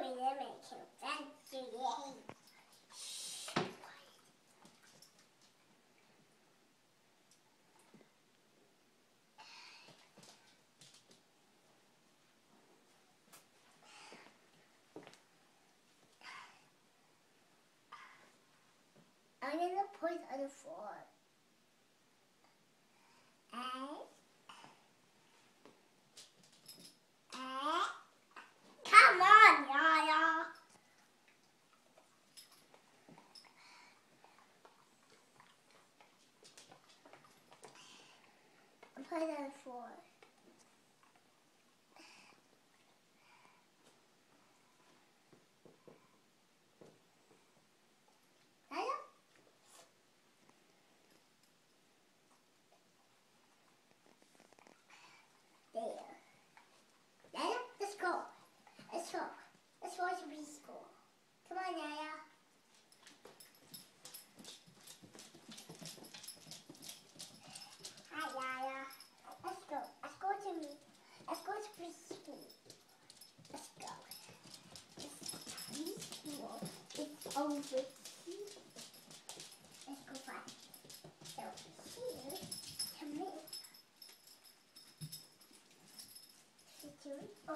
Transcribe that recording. I'm gonna point on the floor. play that for? Let's go. it's over here. Let's go back. So here, come in. Sit